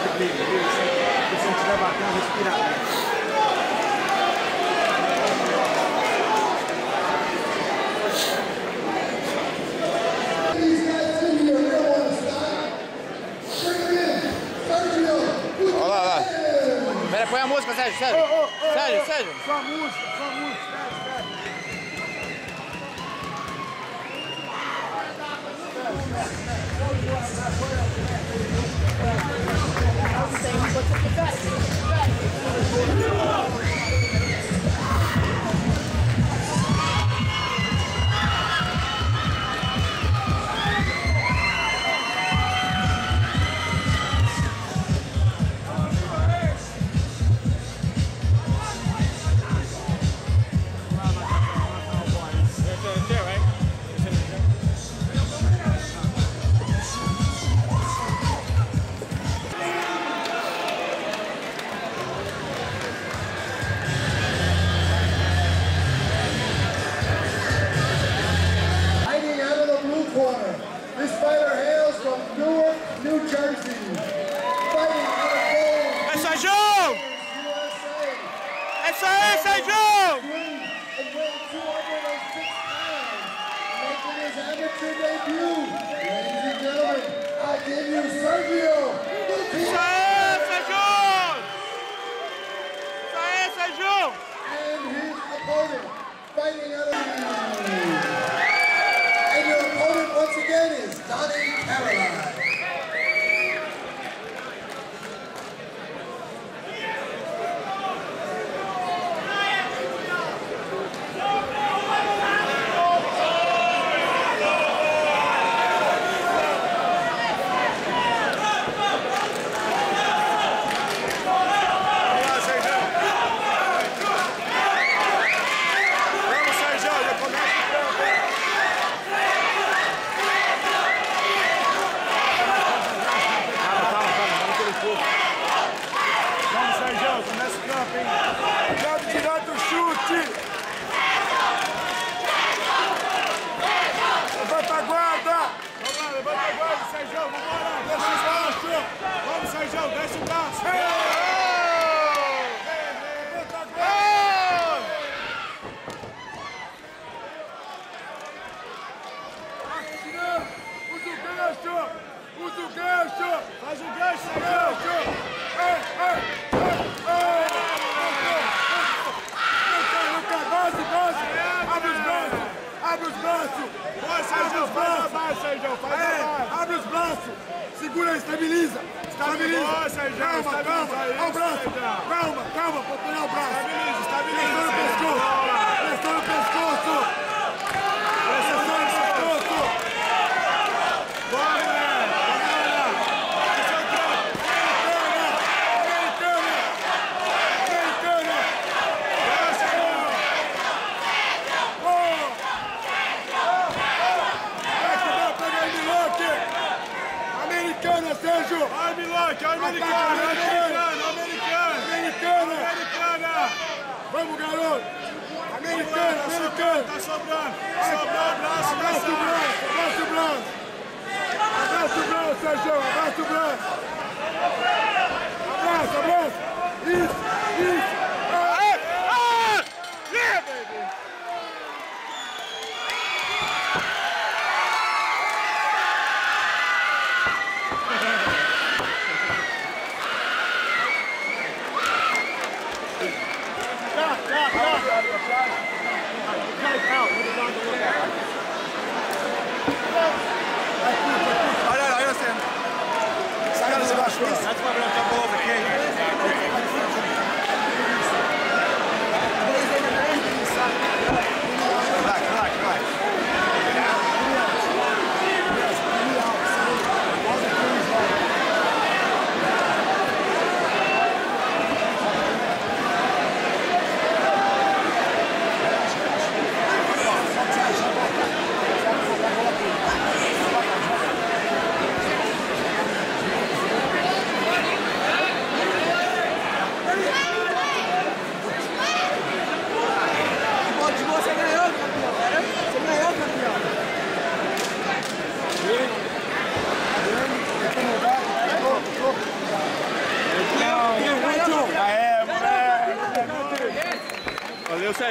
de briga, viu? Se você estiver batendo, respira bem. Olha lá, lá. Pera, põe a música, Sérgio, Sérgio. Sérgio, Sérgio. Sua música, sua música. saying, what's up with that? New Jersey. Fighting out of gold, É! USA. É isso aí, Sérgio! Green and weighing 206 pounds, making his amateur debut. Ladies and gentlemen, I give you Sergio americana! Americana! Americana! Americana! Vamos, garoto! Americana! Americana! Tá sobrando! Sobrou o braço! Abraça o braço! Abraça o braço! Abraça o braço, Sérgio! Abraça o braço!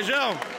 Valeu,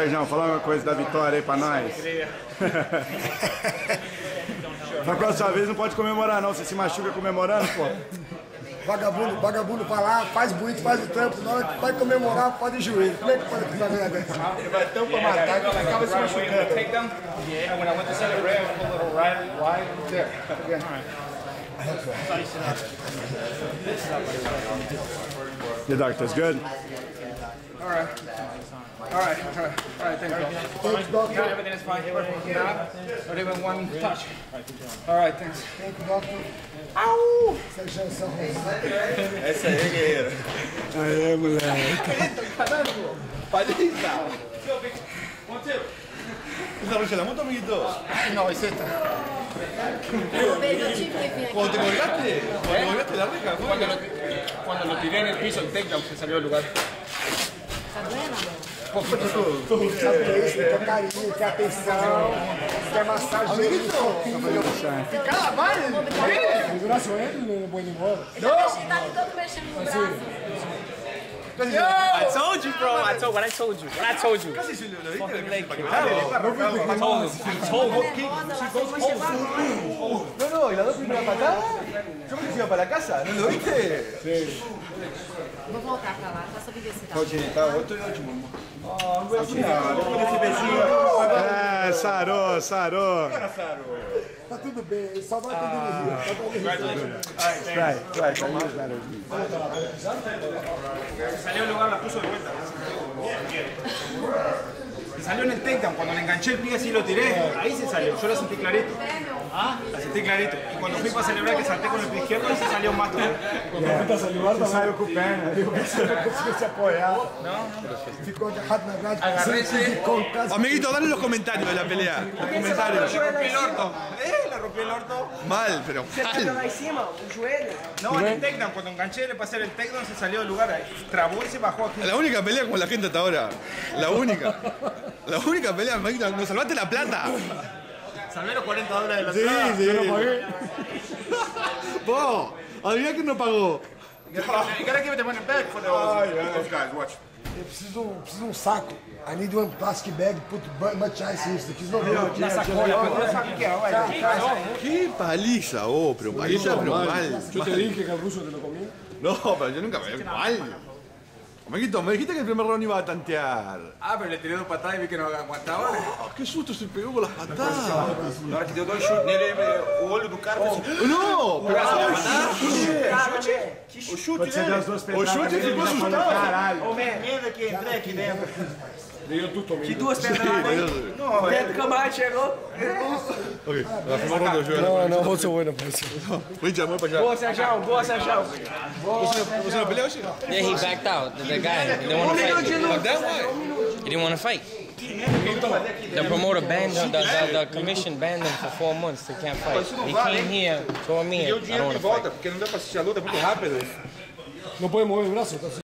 Sérgio, fala uma coisa da vitória aí pra nós. Na próxima vez não pode comemorar não, você se machuca comemorando, pô. Vagabundo, vagabundo vai lá, faz bonito, faz o trampo, na hora que vai comemorar, pode de joelho. Como é que pode fazer agora? Ele vai tão pra matar que ele acaba se machucando. Take them. Yeah, when I went to celebrate, I put a little right, wide there. The doctor's good? All right. All right, thank you. Thanks, doctor. Everything is fine. Not, even one touch. All right, thanks. Thank you, doctor. Essa. Aê, moleque. ¿Esta noche la moto, amiguito? No, es esta. ¿Cuando te colgaste? ¿Cuando la Cuando lo, tiré en el piso, se salió del lugar. Tá doendo, amor? Sabe o que é isso? Quer carinho, quer atenção, quer massagem. Cara, vai! Segurança entra no boi de embora. Ele tá, tá todo mexendo no braço. I told you, bro. I told what I told you. What I told you. Fucking leg kick. I told him. I told him. Não chegou agora. No, no, y las dos primeras patadas, yo me iba para la casa, ¿no lo viste? Vou voltar pra lá, pra saber desse tal. Está, otro y ótimo. Ah, después desse beijinho. É, sarou, sarou. Tá tudo bem, ele só vai ter dirigir. Só vai. Vai, vai, vai. Salió del lugar, la puso de vuelta. Se salió en el takedown, cuando le enganché el pie así lo tiré, ahí se salió, yo la sentí clarito. La sentí clarito. Y cuando fui para celebrar que salté con el pie izquierdo, se salió más todavía. Você saiu com o perna, viu? Você não conseguiu se apoiar. Ficou na grade. Agarré. Amiguito, dale los comentarios de la pelea. Los comentarios. Le rompí el orto. ¿Eh? Le rompí el orto. Mal, pero mal. No, en el takedown, cuando enganché le pasé el takedown, se salió del lugar, ahí. trabó y se bajó aquí. La única pelea con la gente hasta ahora. La única. La única pelea, amiguito. Nos salvaste la plata. Salvé los 40 dólares de la Sí, entrada. sí. Vos, adivina quién no pagó. You gotta give it the money back for those, those guys, watch. Eu preciso, preciso um saco. I need one plastic bag, put much ice in isso. Quis não ver. Na sacola, o que é? Paliza, vos, pero paliza, pero mal. Yo te dije que el ruso te lo comía. No, pero yo nunca me mal. Amiguito, me dijiste que el primer round iba a tantear. Ah, pero le tiré dos patadas y vi que no aguantaba. Ah, qué susto se pegó con las patadas. Na hora que deu dois chutes nele, o olho do cara fez assim. No, pero O chute Você deu as duas o chute ficou assustado. Caralho. Ô, merda que entrei aqui dentro. Que duas pedradas, hein? Não, velho. Ok, la fuimos rondo yo. Não, não, vou ser bueno, pode ser. Richard, mueve para allá. Boa, Sérgio. Boa, Sérgio. ¿Vos una pelea oye? Yeah, he backed out. The, guy he didn't want to fight. He didn't want to fight. The promoter banned him. The, the, the commission banned him for four months. They can't fight. He came here, told me, I don't want to fight. volta, porque não deu pra assistir a luta muito rápido. Não pode mover o braço?